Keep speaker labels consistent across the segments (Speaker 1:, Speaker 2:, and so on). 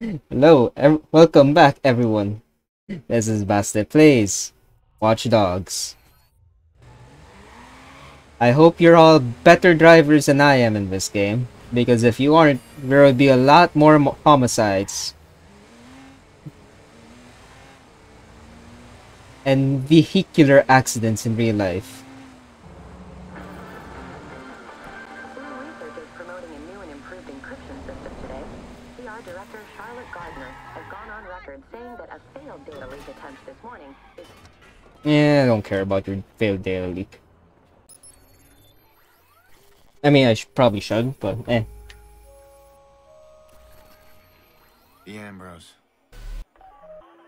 Speaker 1: Hello, welcome back, everyone. This is Baste Plays Watch Dogs. I hope you're all better drivers than I am in this game, because if you aren't, there will be a lot more mo- homicides. And vehicular accidents in real life. Yeah, I don't care about your failed data leak. I mean, I sh- probably should, but eh.
Speaker 2: The Ambrose.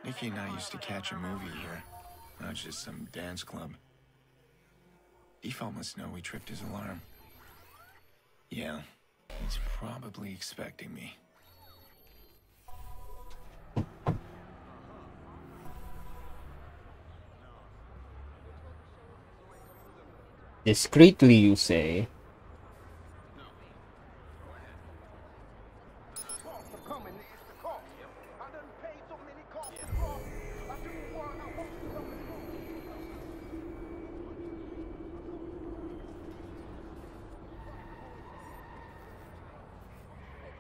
Speaker 2: Nicky and I used to catch a movie here. Not just some dance club. Defalt must know we tripped his alarm. Yeah, he's probably expecting me.
Speaker 1: Discreetly, you say.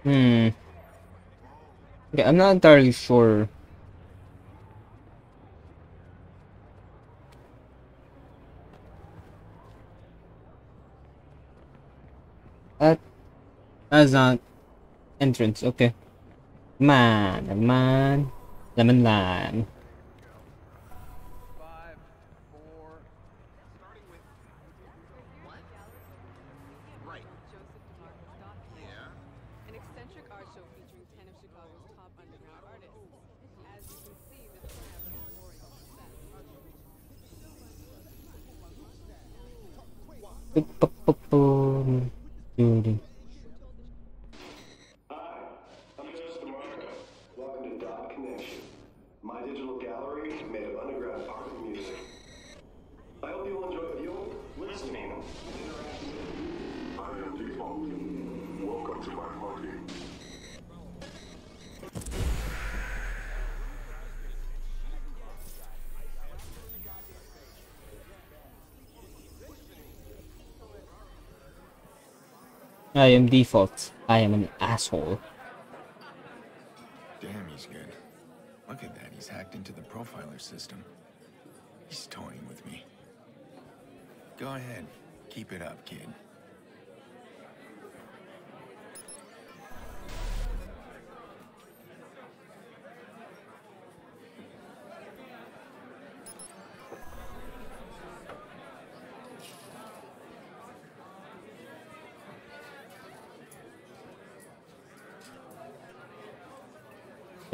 Speaker 1: Hmm. Okay, I'm not entirely sure. That's not entrance. Okay. Man, oh man, lemon lime.
Speaker 3: Five, four, starting with
Speaker 4: Defalt. I am
Speaker 1: an asshole.
Speaker 2: Damn, he's good. Look at that, he's hacked into the profiler system. He's toying with me. Go ahead, keep it up, kid.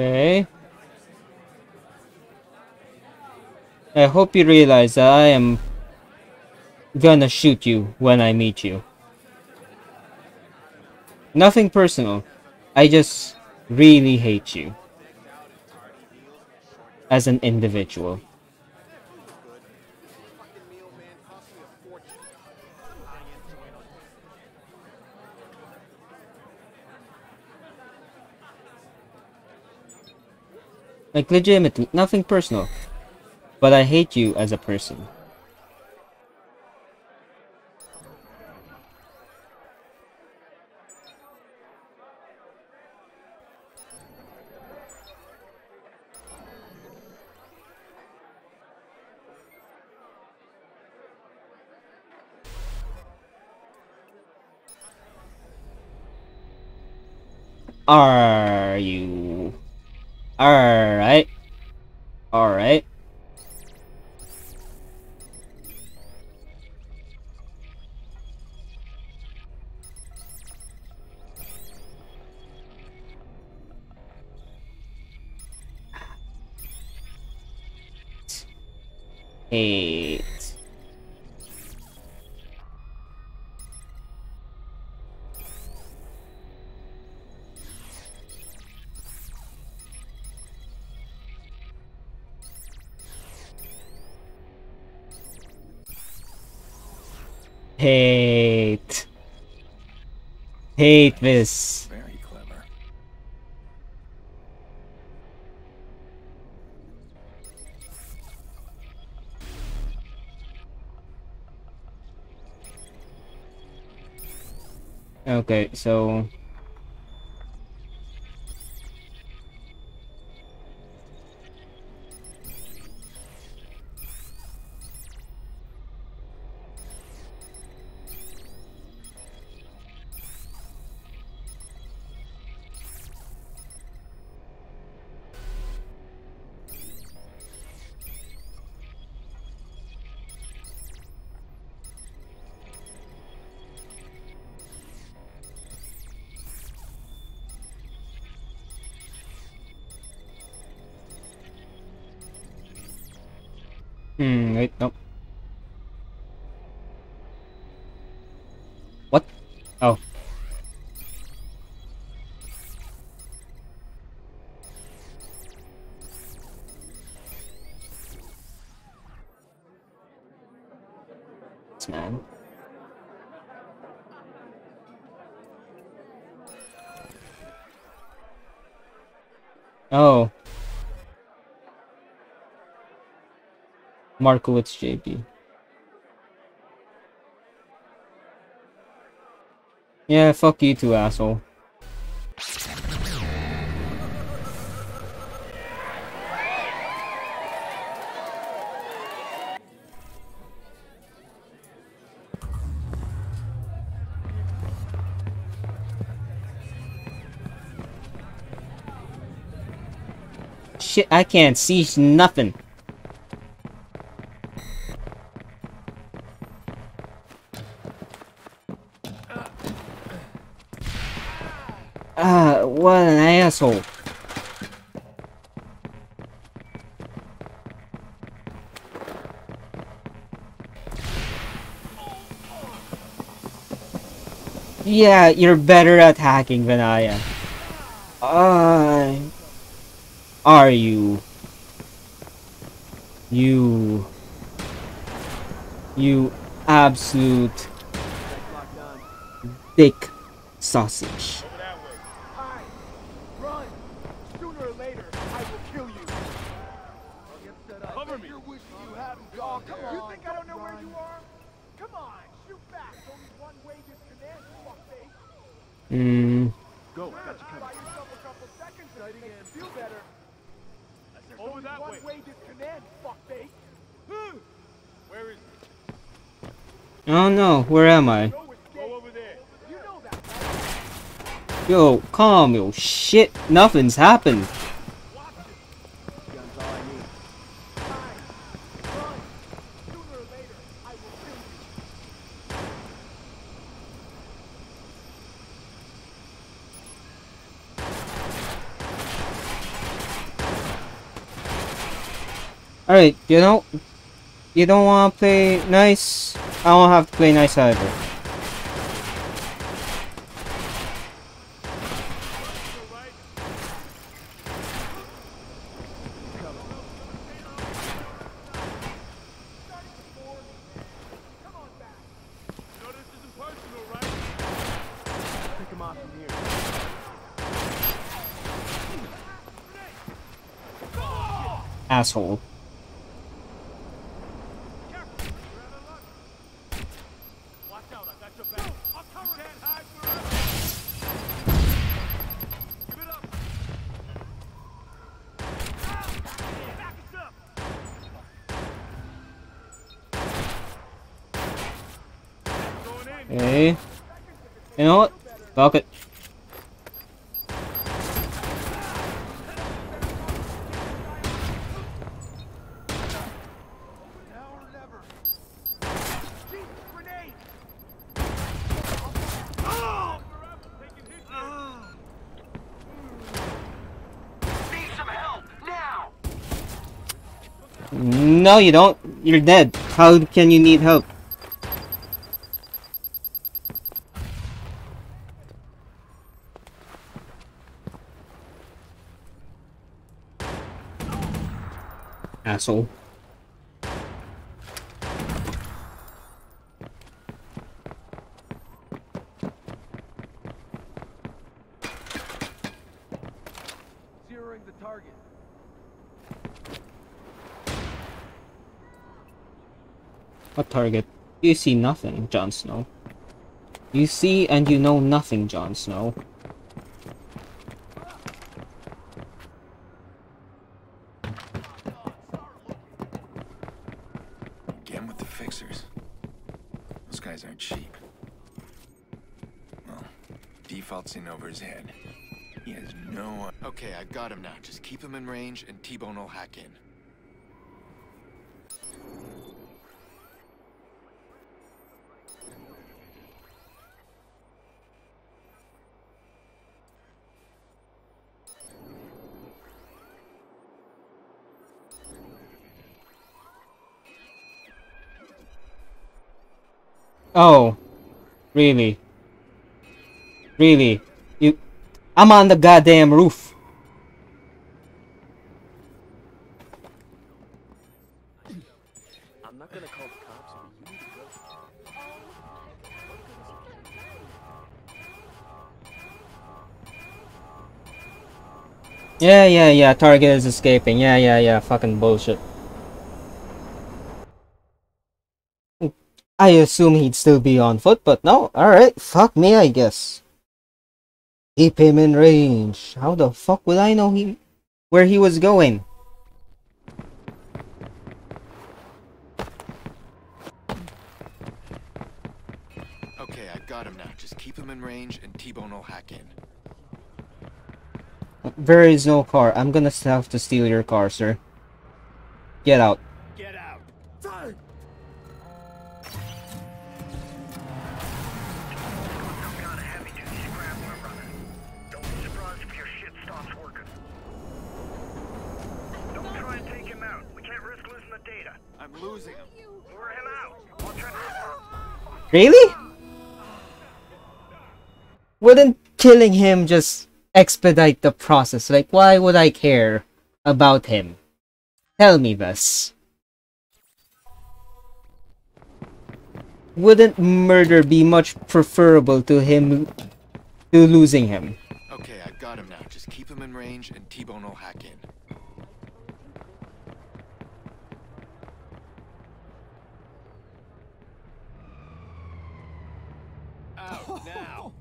Speaker 1: Okay. I hope you realize that I am gonna shoot you when I meet you. Nothing personal. I just really hate you. As an individual. Like legitimately, nothing personal. But I hate you as a person. Are you? Alright. Eight. Hate. Hate this. Okay, so Hmm, wait, nope. Markowitz JP. Yeah, fuck you too, asshole. Shit, I can't see nothing. Ah, what an asshole. Yeah, you're better at hacking than I am. Uh, are you? You... You absolute dick sausage.
Speaker 3: Over that way. Hi. Run. Sooner or later, I will kill you. I'll get set up. Cover me. You're wishing you hadn't oh, come on. You think I don't know where you are? Come on. Shoot back. It's only one way disconnect, fuckface.
Speaker 1: Hmm.
Speaker 3: Go. Got you covered. Buy yourself a couple seconds and make you feel better. There's Over only that one way. way disconnect, fuckface. Hmm. Where is he?
Speaker 1: Oh no, where am I?
Speaker 3: Go over there. You know that.
Speaker 1: Yo, calm, yo, shit, nothing's happened.
Speaker 3: Watch it. Guns all I need. Fine. Run. Sooner or later, I will kill you.
Speaker 1: Alright, you know, you don't want to play nice, I don't have to play nice either.
Speaker 3: You
Speaker 1: Okay. You know what? Fuck it. No, you don't. You're dead. How can you need help? Asshole.
Speaker 3: Zeroing the target.
Speaker 1: What target? You see nothing, Jon Snow. You see and you know nothing, Jon Snow.
Speaker 2: Again with the fixers. Those guys aren't cheap. Well, Defalt's in over his head. He has no... Okay, I got him now. Him in range and T-Bone will hack in.
Speaker 1: Oh. Really? Really? You... I'm on the goddamn roof. Yeah, yeah, yeah, target is escaping. Yeah, yeah, yeah, fucking bullshit. I assume he'd still be on foot, but no. Alright, fuck me, I guess. Keep him in range. How the fuck would I know he where he was going?
Speaker 2: Okay, I got him now. Just keep him in range and T-Bone will hack in.
Speaker 1: There is no car. I'm gonna have to steal your car, sir. Get out.
Speaker 3: Get out.
Speaker 4: Got a heavy-duty scrambler running. Don't be surprised if your shit stops working. Don't try and take him out. We can't risk losing the data.
Speaker 2: I'm losing him.
Speaker 4: Lure him out. I'll try
Speaker 1: Really? Wouldn't killing him just expedite the process? Like, why would I care about him? Tell me this. Wouldn't murder be much preferable to him to losing him?
Speaker 2: Okay, I got him now. Just keep him in range and T-Bone will hack in.
Speaker 3: Out now.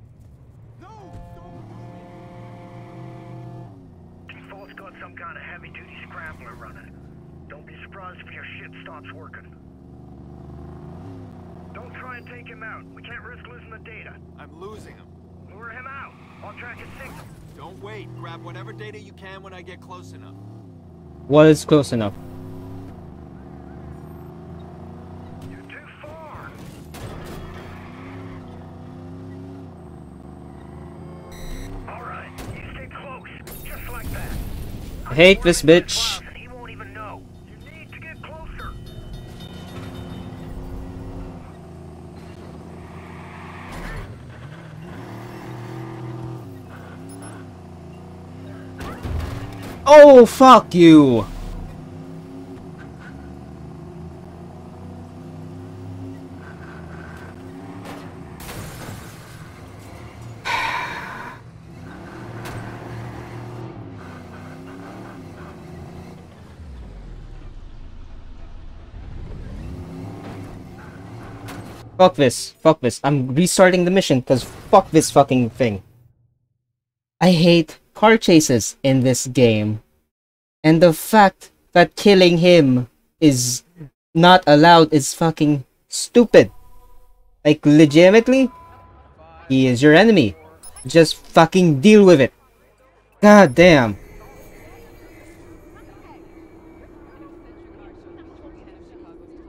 Speaker 4: Some kind of heavy-duty scrambler running. Don't be surprised if your shit stops working. Don't try and take him out. We can't risk losing the data.
Speaker 2: I'm losing him.
Speaker 4: Lure him out. I'll track his signal.
Speaker 2: Don't wait. Grab whatever data you can when I get close enough.
Speaker 1: What is close enough? Hate this bitch. Oh, fuck you! Fuck this. Fuck this. I'm restarting the mission because fuck this fucking thing. I hate car chases in this game. And the fact that killing him is not allowed is fucking stupid. Like, legitimately? He is your enemy. Just fucking deal with it. God damn.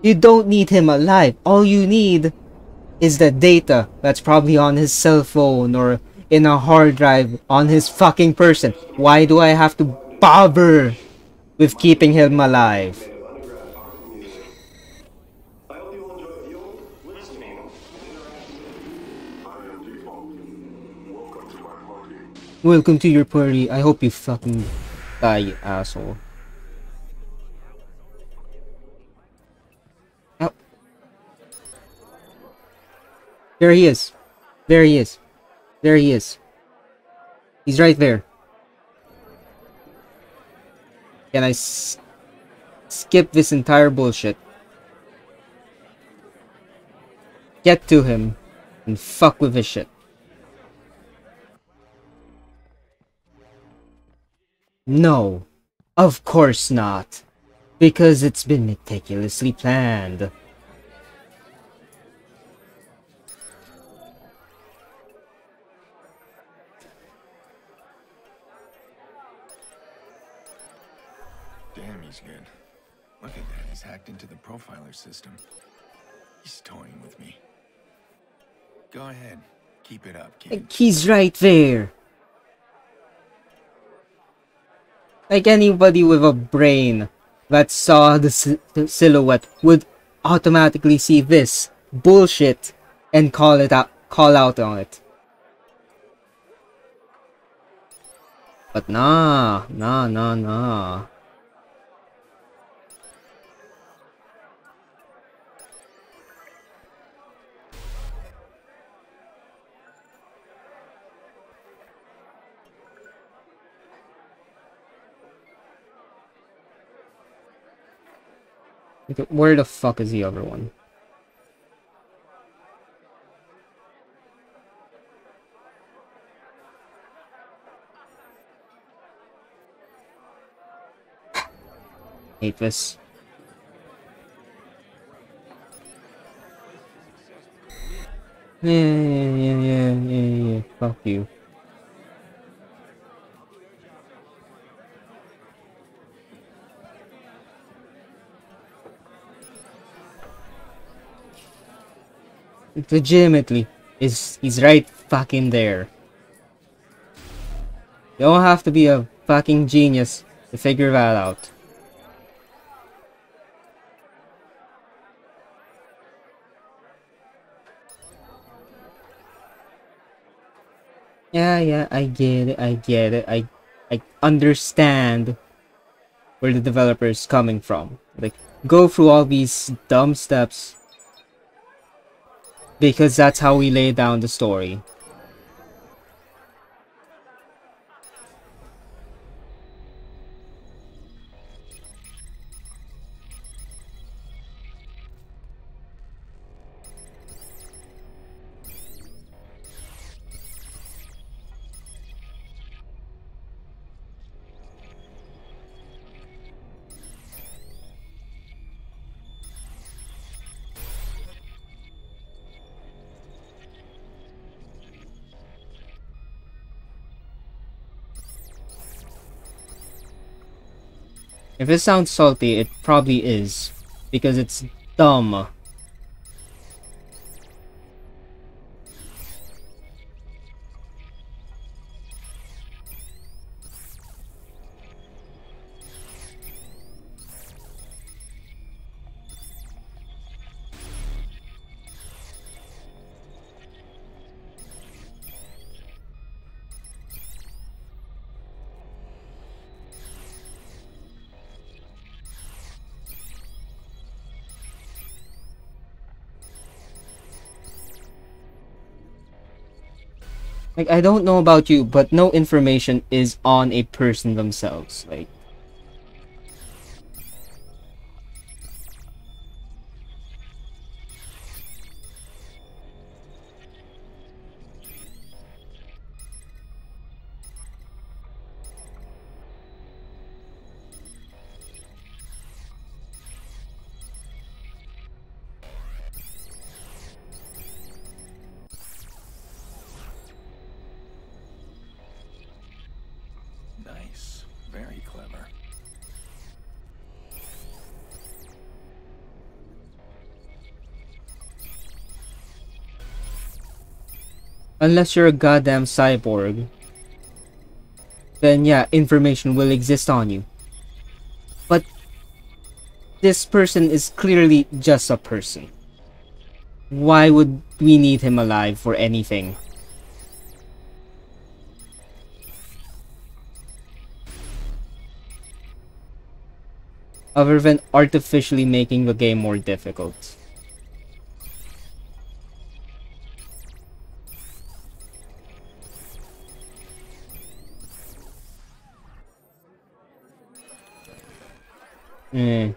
Speaker 1: You don't need him alive. All you need is the data that's probably on his cell phone or in a hard drive on his fucking person. Why do I have to bother with keeping him alive? Welcome to your party. I hope you fucking die, asshole. There he is. There he is. There he is. He's right there. Can I skip this entire bullshit? Get to him. and fuck with his shit. No, of course not. Because it's been meticulously planned.
Speaker 2: Profiler system. He's toying with me. Go ahead, keep it up, kid.
Speaker 1: Like, he's right there. Like anybody with a brain that saw the, the silhouette would automatically see this bullshit and call it out, call out on it. But nah, nah, nah, nah. Where the fuck is the other one? Hate this. Yeah, yeah, yeah, yeah, yeah, yeah. Fuck you. Legitimately is he's right fucking there. You don't have to be a fucking genius to figure that out. Yeah, yeah, I get it, I get it, I I understand where the developer is coming from. Like, go through all these dumb steps because that's how we lay down the story. If it sounds salty, it probably is. Because it's dumb. Like, I don't know about you, but no information is on a person themselves. Like, unless you're a goddamn cyborg, then yeah, information will exist on you. But this person is clearly just a person. Why would we need him alive for anything? Other than artificially making the game more difficult. Mm.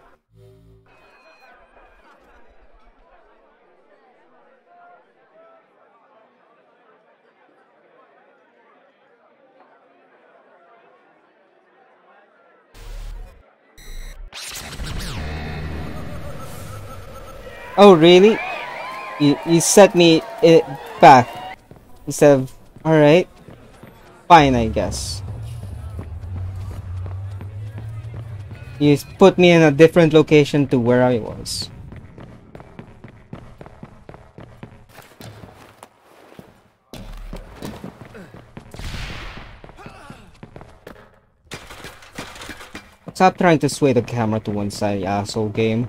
Speaker 1: Oh, really? You, you set me it back. Instead of... Alright. Fine, I guess. You put me in a different location to where I was. Stop trying to sway the camera to one side, asshole game.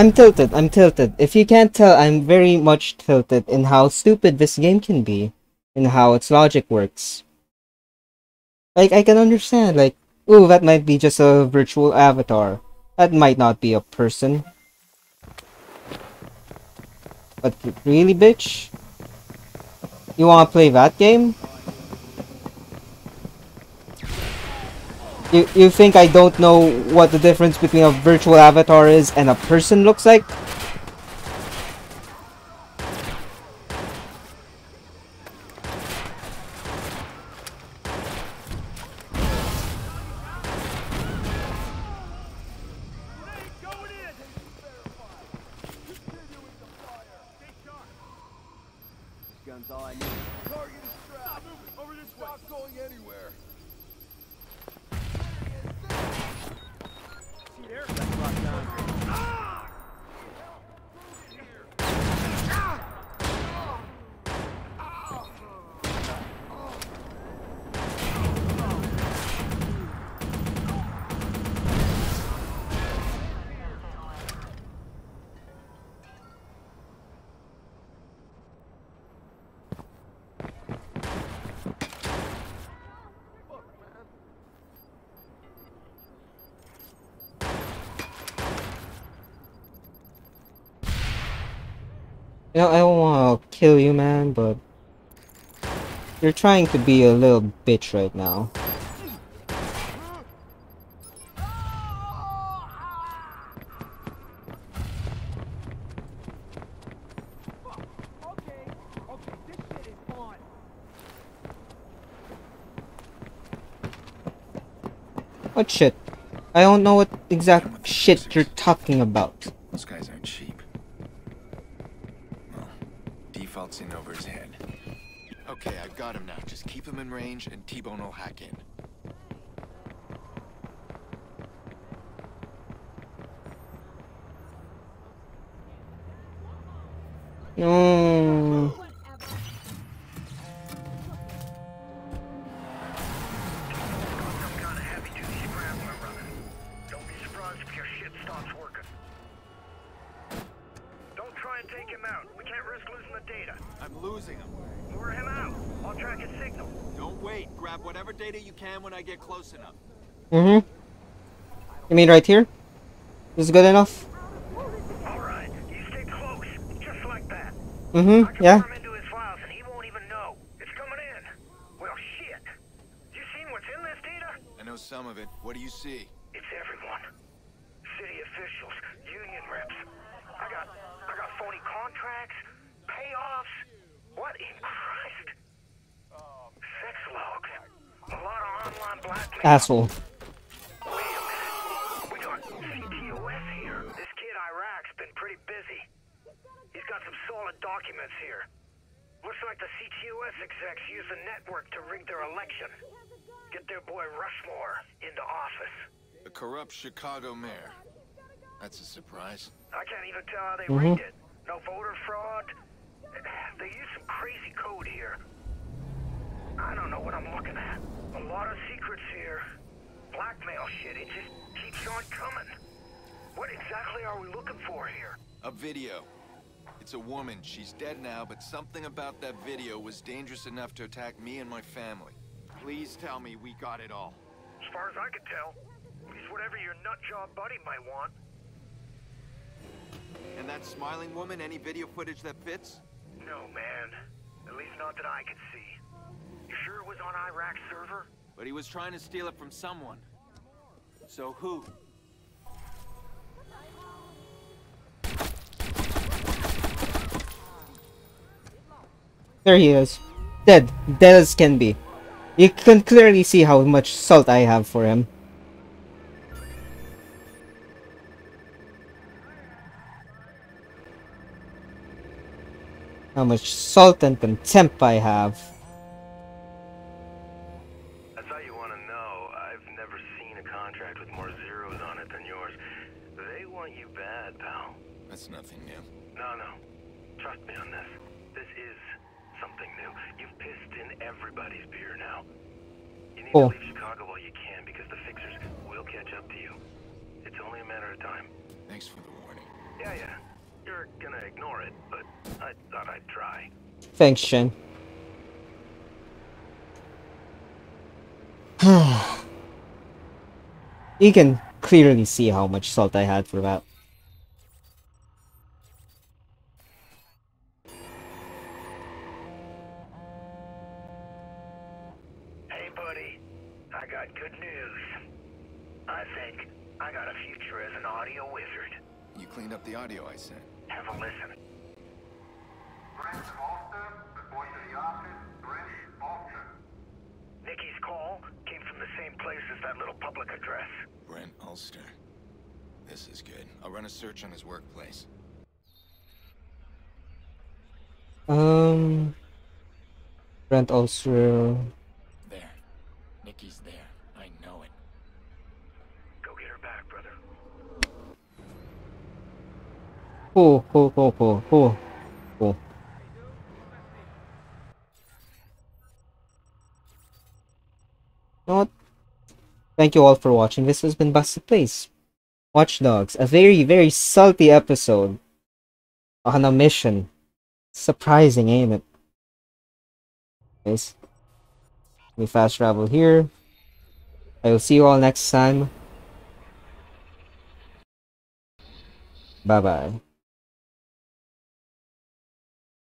Speaker 1: I'm tilted, I'm tilted. If you can't tell, I'm very much tilted in how stupid this game can be. And how its logic works. Like, I can understand, like, ooh, that might be just a virtual avatar. That might not be a person. But really, bitch? You wanna play that game? You, you think I don't know what the difference between a virtual avatar is and a person looks like?
Speaker 3: I
Speaker 1: don't wanna kill you, man, but... You're trying to be a little bitch right now. What shit? I don't know what exact shit you're talking about.
Speaker 2: Over his head. Okay, I've got him now. Just keep him in range and T-Bone will hack in.
Speaker 4: Data
Speaker 2: you can when I get close enough.
Speaker 1: Mm-hmm. You mean right here? This is good enough?
Speaker 4: All right, you stay close, just like that.
Speaker 1: Mm-hmm, yeah.
Speaker 4: worm into his files and he won't even know. It's coming in. Well, shit. You seen what's in this data?
Speaker 2: I know some of it. What do you see?
Speaker 4: It's everyone. City officials, union reps. I got, I got phony contracts, payoffs,
Speaker 1: Asshole.
Speaker 5: We got CTOS here. This kid Iraq's been pretty busy. He's got some solid documents here. Looks like the CTOS execs use the network to rig their election. Get their boy Rushmore into office.
Speaker 2: A corrupt Chicago mayor. That's a surprise.
Speaker 5: I can't even tell how they
Speaker 1: Mhm.
Speaker 5: rigged it. No voter fraud. They use some crazy code here. I don't know what I'm looking at. A lot of secrets here. Blackmail shit, it just keeps on coming. What exactly are we looking for here?
Speaker 2: A video. It's a woman. She's dead now, but something about that video was dangerous enough to attack me and my family. Please tell me we got it all.
Speaker 5: As far as I can tell, it's whatever your nutjob buddy might want.
Speaker 2: And that smiling woman, any video footage that fits?
Speaker 5: No, man. At least not that I could see. You sure it was on Iraq's server?
Speaker 2: But he was trying to steal it from someone. So who?
Speaker 1: There he is. Dead. Dead as can be. You can clearly see how much salt I have for him. How much salt and contempt I have.
Speaker 5: I thought you want to know. I've never seen a contract with more zeros on it than yours. They want you bad, pal.
Speaker 2: That's nothing new.
Speaker 5: No, no. Trust me on this. This is something new. You've pissed in everybody's beer now. You need
Speaker 1: Oh.
Speaker 5: to leave Chicago while you can because the fixers will catch up to you. It's only a matter of time.
Speaker 2: Thanks for the warning.
Speaker 5: Yeah, yeah. You're gonna ignore it, but I thought I'd try.
Speaker 1: Thanks, Shen. you can clearly see how much salt I had for that.
Speaker 5: Same that little public address.
Speaker 2: Brent Ulster. This is good. I'll run a search on his workplace.
Speaker 1: Um, Brent Ulster...
Speaker 2: There. Nicky's there. I know it.
Speaker 5: Go get her back, brother.
Speaker 1: Cool, cool, cool, cool, cool, cool. You what? Thank you all for watching. This has been Baste Plays. Watch Dogs. A very, very salty episode. On a mission. Surprising, ain't it? Guys. We fast travel here. I will see you all next time. Bye bye.